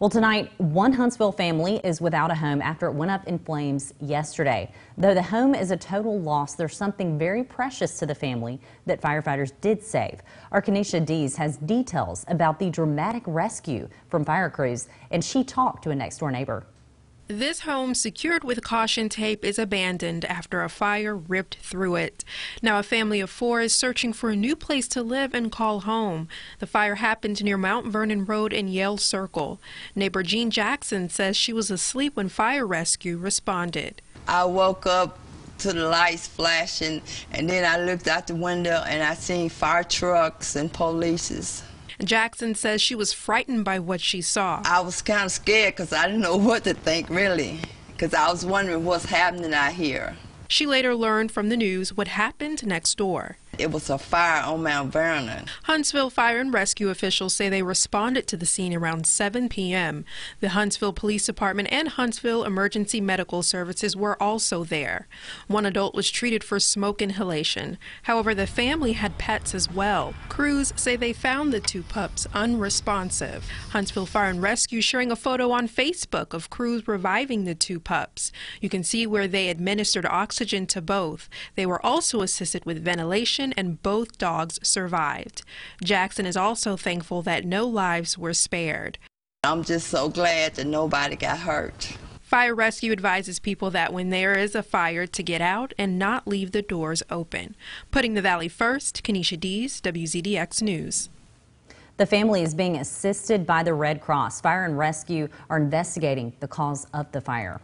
Well, tonight, one Huntsville family is without a home after it went up in flames yesterday. Though the home is a total loss, there's something very precious to the family that firefighters did save. Our Kenesha Dees has details about the dramatic rescue from fire crews, and she talked to a next door neighbor. This home, secured with caution tape, is abandoned after a fire ripped through it. Now, a family of four is searching for a new place to live and call home. The fire happened near Mount Vernon Road and Yale Circle. Neighbor Jean Jackson says she was asleep when fire rescue responded. I woke up to the lights flashing, and then I looked out the window and I seen fire trucks and polices. Jackson says she was frightened by what she saw. I was kind of scared because I didn't know what to think, really, because I was wondering what's happening out here. She later learned from the news what happened next door. It was a fire on Mount Vernon. Huntsville Fire and Rescue officials say they responded to the scene around 7 p.m. The Huntsville Police Department and Huntsville Emergency Medical Services were also there. One adult was treated for smoke inhalation. However, the family had pets as well. Crews say they found the two pups unresponsive. Huntsville Fire and Rescue sharing a photo on Facebook of crews reviving the two pups. You can see where they administered oxygen to both. They were also assisted with ventilation and both dogs survived. Jackson is also thankful that no lives were spared. I'm just so glad that nobody got hurt. Fire Rescue advises people that when there is a fire to get out and not leave the doors open. Putting the valley first, Kenesha Dees, WZDX News. The family is being assisted by the Red Cross. Fire and Rescue are investigating the cause of the fire.